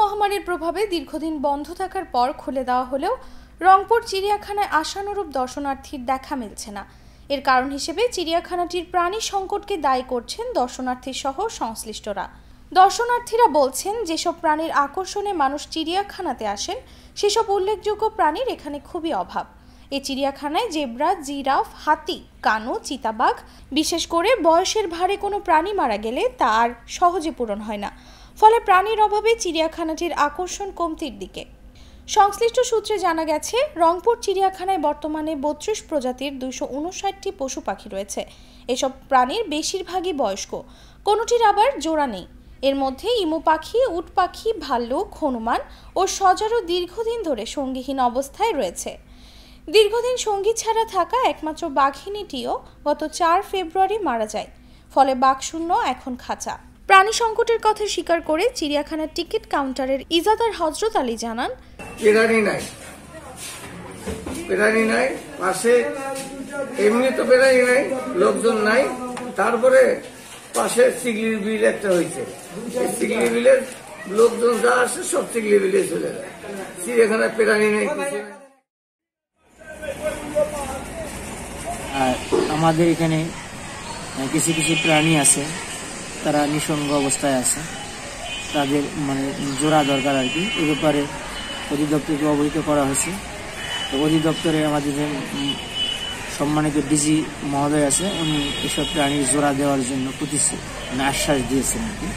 মহামারীর প্রভাবে দীর্ঘদিন বন্ধ থাকার পর খুলে দেওয়া হলেও রংপুর চিড়িয়াখানায় আশানুরূপ দর্শনার্থীর দেখা মিলছে না। এর কারণ হিসেবে চিড়িয়াখানাটির প্রাণী সংকটকে দায়ী করছেন দর্শনার্থী সহ সংশ্লিষ্টরা। দর্শনার্থীরা বলছেন, যেসব প্রাণীর আকর্ষণে মানুষ চিড়িয়াখানাতে আসেন, সেসব উল্লেখযোগ্য প্রাণীর এখানে খুবই অভাব। এই চিড়িয়াখানায় জেব্রা, জিরাফ, হাতি, কানো, চিতাবাঘ, বিশেষ করে বয়সের ভারে কোনো প্রাণী মারা গেলে তা আর সহজে পূরণ হয় না। ফলে প্রাণীর অভাবে চিড়িয়াখানাটির আকর্ষণ কমতির দিকে। সংশ্লিষ্ট সূত্রে জানা গেছে, রংপুর চিড়িয়াখানায় বর্তমানে বত্রিশ প্রজাতির দুশো উনষাটটি পশু পাখি রয়েছে। এসব প্রাণীর বেশিরভাগই বয়স্ক। কোনোটির আবার জোড়া নেই। এর মধ্যে ইমু পাখি, উট পাখি, ভাল্লুক, হনুমান ও সজারও দীর্ঘদিন ধরে সঙ্গীহীন অবস্থায় রয়েছে। দীর্ঘদিন সঙ্গী ছাড়া থাকা একমাত্র বাঘিনীটিও গত চার ফেব্রুয়ারি মারা যায়। ফলে বাঘশূন্য এখন খাঁচা। প্রাণী সংকটের কথা স্বীকার করে চিড়িয়াখানার টিকিট কাউন্টারের ইজাদার হজরত আলী জানান পেরানি নাই। পেরানি নাই, পাশে এমনি তো পেরানি নাই, লোকজন নাই। তারপরে পাশে চিগলির বিল একটা হয়েছে। চিগলি বিলের লোকজন যা আসে সব চিগলি বিলে চলে যায়। চিড়িয়াখানায় পেরানি নেই কিছু নেই আর আমাদের এখানে কিছু কিছু প্রাণী আছে, তারা নিঃসঙ্গ অবস্থায় আছে। তাদের মানে জোড়া দরকার আর কি। এ ব্যাপারে অধিদপ্তরকে অবহিত করা হয়েছে। তো অধিদপ্তরে আমাদের যে সম্মানিত ডিজি মহোদয় আছে, উনি এসব প্রাণীর জোড়া দেওয়ার জন্য প্রতিশ্রুতি মানে আশ্বাস দিয়েছেন আর কি।